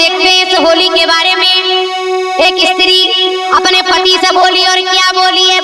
देखते हैं इस होली के बारे में। एक स्त्री अपने पति से बोली, और क्या बोली है?